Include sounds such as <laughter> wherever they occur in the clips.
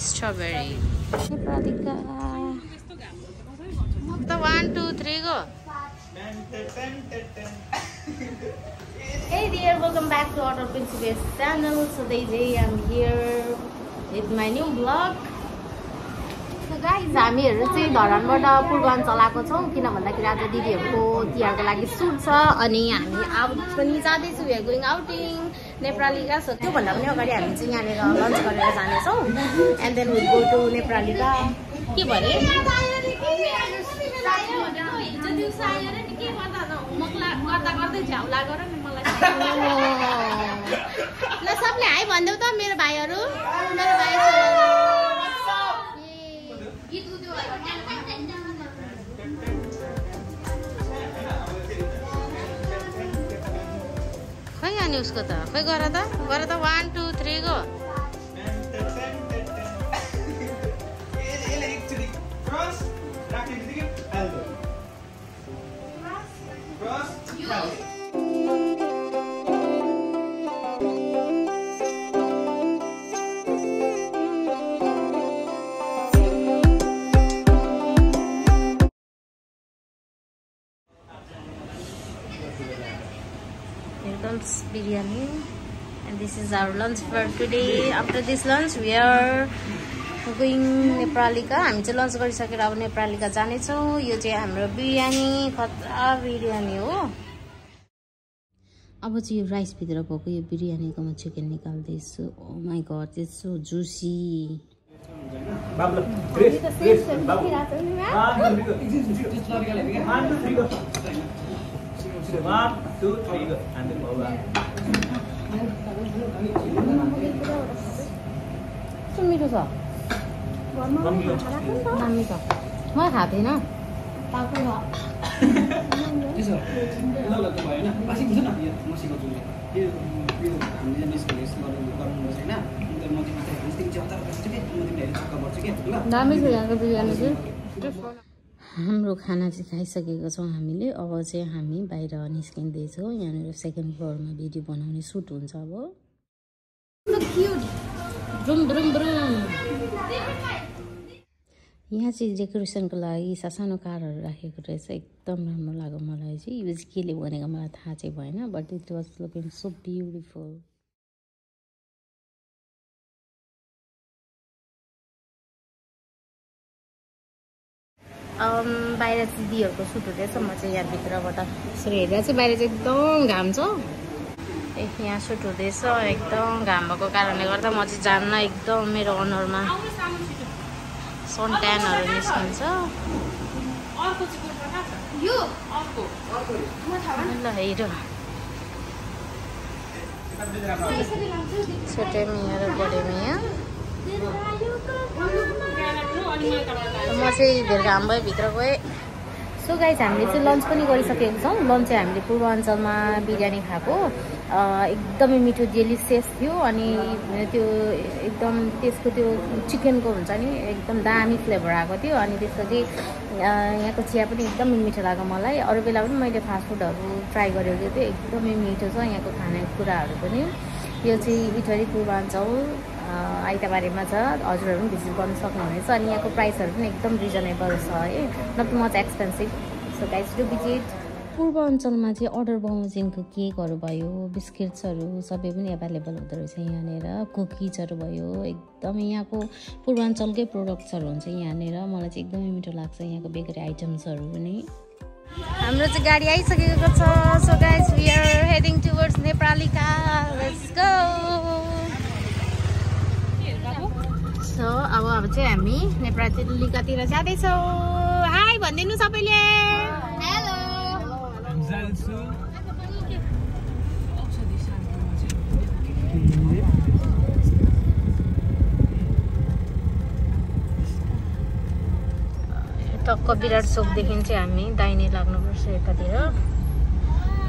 Strawberry नेपालीका त one two three go Hey dear, welcome back to Auto Principes channel. So today I'm here with my new vlog. हामीहरू चाहिँ धरानबाट पूर्वाञ्चल आएको छौँ किन भन्दाखेरि आज दिदीहरूको तिहारको लागि सुट छ अनि हामी आउट पनि जाँदैछौँ गोइङ आउटिङ नेपालीका सो त्योभन्दा पनि अगाडि हामी चाहिँ यहाँनिर लन्च गरेर जानेछौँ. And then will go to नेपालीका के भने <laughs> ल सबले हाई भनिदेऊ त मेरो भाइहरू। मेरो भाइ खै अनि उसको त? खै गर त? गर त one two three go biryani and this is our lunch for today after this lunch we are going नेपालीका हामी चाहिँ लन्च गरिसकेर अब नेपालीका जानेछौँ यो चाहिँ हाम्रो बिरयानी खतरा बिरयानी हो अब चाहिँ यो राइसभित्र भएको यो बिरयानीको म चिकन निकाल्दैछु ओ my god it's so juicy One, two, three. And then over. कस्तो मिठो छ दामी छ म तिमीलाई तिमी चाहिँ हतार गर्छु कि म तिमीलाई छक्क गर्छु कि ल दामी छ यहाँको बिरयानी चाहिँ हाम्रो खाना चाहिँ खाइसकेको छौँ हामीले। अब चाहिँ हामी बाहिर निस्किँदैछौँ। यहाँनिर सेकेन्ड फ्लोरमा भिडियो बनाउने सुट हुन्छ अब। यहाँ चाहिँ डेकोरेसनको लागि सासानो कारहरू राखेको रहेछ। एकदम राम्रो लाग्यो मलाई चाहिँ। यो चाहिँ केले भनेको मलाई थाहा चाहिँ भएन but it was looking so beautiful बाहिर चाहिँ दिदीहरूको सुट हुँदैछ म चाहिँ यहाँभित्रबाट यसरी हेरेर चाहिँ बाहिर चाहिँ एकदम घाम छ। ए यहाँ सुट हुँदैछ एकदम घाम भएको कारणले गर्दा म चाहिँ जान्न एकदम मेरो अनुहारमा सन ट्यानहरू निस्कन्छ ल हेर। छोटे मिया र बडे मिया म चाहिँ धेर घाम भयो भित्र गएँ। सो गाइज हामीले चाहिँ लन्च पनि गरिसकेको छौँ। लन्च चाहिँ हामीले पूर्वाञ्चलमा बिरयानी खाएको। एकदमै मिठो डेलिसियस थियो अनि त्यो एकदम त्यसको त्यो चिकनको हुन्छ नि एकदम दामी फ्लेभर आएको थियो अनि त्यसपछि यहाँको चिया पनि एकदमै मिठो लाग्यो मलाई। अरू बेला पनि मैले फास्टफुडहरू ट्राई गरेको थियो एकदमै मिठो छ यहाँको खानेकुराहरू पनि। यो चाहिँ इटरी पूर्वाञ्चल। आइतबारेमा छ। हजुरहरू पनि भिजिट गर्नु सक्नुहुनेछ। अनि यहाँको प्राइसहरू पनि एकदम रिजनेबल छ है। Not much expensive so guys to visit पूर्वाञ्चलमा चाहिँ अर्डर बाउजिनको केकहरू भयो बिस्किट्सहरू सबै पनि एभाइलेबल हुँदो रहेछ यहाँनिर। कुकिजहरू भयो। एकदमै यहाँको पूर्वाञ्चलकै प्रोडक्ट्सहरू हुन्छ यहाँनिर। मलाई चाहिँ एकदमै मिठो लाग्छ यहाँको बेकरी आइटम्सहरू पनि। हाम्रो चाहिँ गाडी आइसकेको छ। So guys we are heading towards go so अब अब चाहिँ हामी नेपालीकातिर जाँदैछौँ। हाई भनिदिनु सबैले। हेलो टक्क विराट चोकदेखि चाहिँ हामी दाहिने लाग्नुपर्छ यतातिर।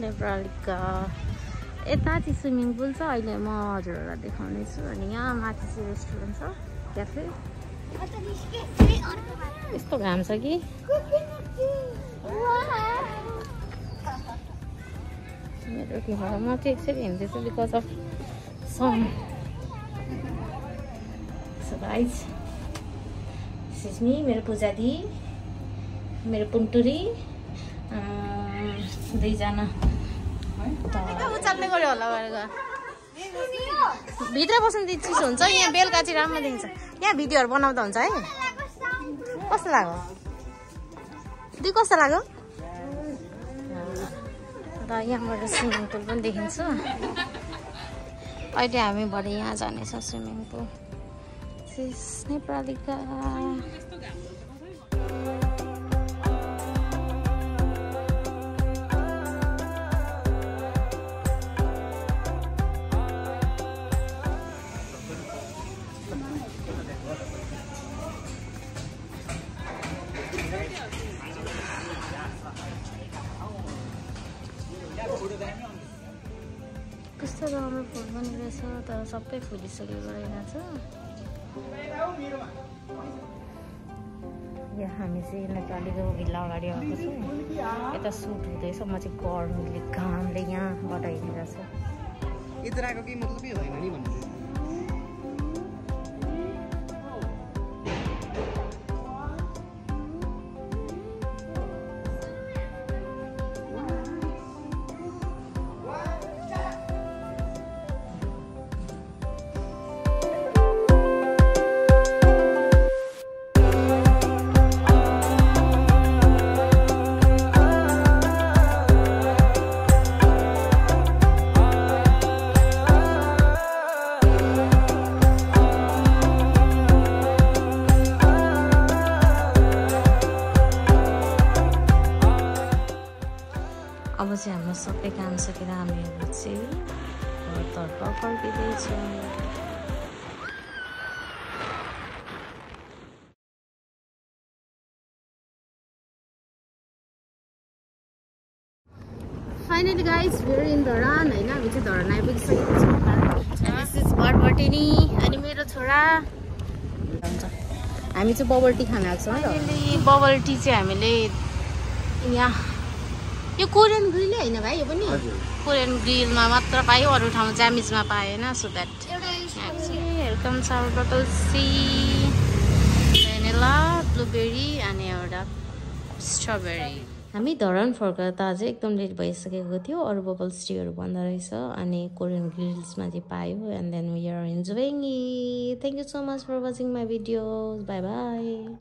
नेप्रालिका यता चाहिँ स्विमिङ पुल छ अहिले म हजुरहरूलाई देखाउने छु अनि यहाँ माथि चाहिँ रेस्टुरेन्ट छ क्याफे। यस्तो घाम छ कि? मेरो घर म चाहिँ यसरी हिँड्दैछु बिकज अफ सन गाइज सिस्मी मेरो पूजा दि मेरो पुन्टुरी दुईजना। गऱ्यो होला गरेर भित्र बस्नु चिसो हुन्छ यहाँ बेलुका चाहिँ राम्रो देखिन्छ यहाँ भिडियोहरू बनाउँदा हुन्छ है। कस्तो लाग्यो? दुई कस्तो लाग्यो? र यहाँबाट स्विमिङ पुल पनि देखिन्छ। अहिले हामी भरे यहाँ जानेछौँ स्विमिङ पुल नेपालीका पनि रहेछ तर सबै फुलिसकेको रहेछ यहाँ हामी चाहिँ नेपालीको भिल्ला अगाडि आएको छौँ यता सुट हुँदैछ म चाहिँ गर्मीले घामले यहाँबाट हिँडिरहेको छु सबै काम सकेर हामीहरू चाहिँ घरतर्फ फर्किँदैछौँ finally guys we're in Dharan होइन? हामी चाहिँ धरान आइपुगिसकेको छौँ। दिस इज भटभटिनी अनि मेरो छोरा। हुन्छ हामी चाहिँ बबल टी खान आएको छौँ बबल टी चाहिँ हामीले यहाँ यो कोरियन ग्रिलै होइन भाइ? यो पनि? कोरियन ग्रिलमा मात्र पायो अरू ठाउँ जामिजमा पाएन so that welcome bottle see vanilla blueberry अनि एउटा स्ट्रबेरी हामी धरान फर्केर त अझै एकदम लेट भइसकेको थियो। अरू बबल स्टीहरू बन्द रहेछ अनि कोरियन ग्रिल्समा चाहिँ पायो and then we are enjoying thank you so much for watching my videos bye bye